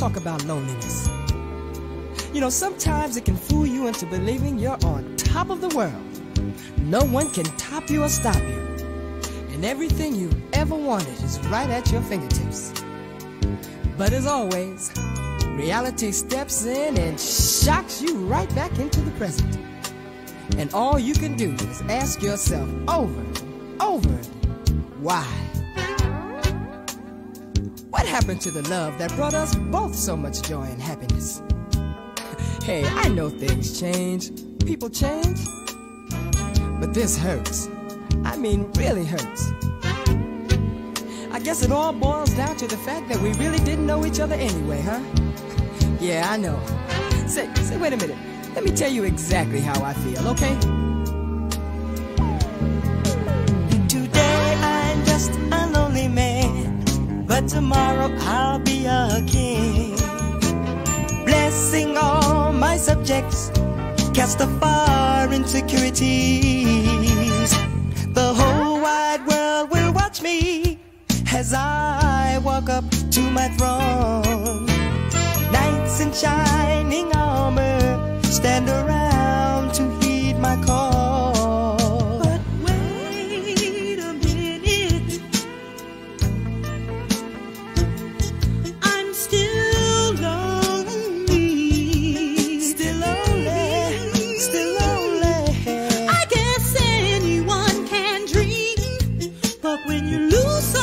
talk about loneliness. You know, sometimes it can fool you into believing you're on top of the world. No one can top you or stop you. And everything you ever wanted is right at your fingertips. But as always, reality steps in and shocks you right back into the present. And all you can do is ask yourself over and over why? What happened to the love that brought us both so much joy and happiness? hey, I know things change, people change, but this hurts. I mean, really hurts. I guess it all boils down to the fact that we really didn't know each other anyway, huh? yeah, I know. Say, say, wait a minute. Let me tell you exactly how I feel, okay? tomorrow I'll be a king. Blessing all my subjects, cast afar insecurities. The whole wide world will watch me as I walk up to my throne. Knights in shining armor stand around. When you lose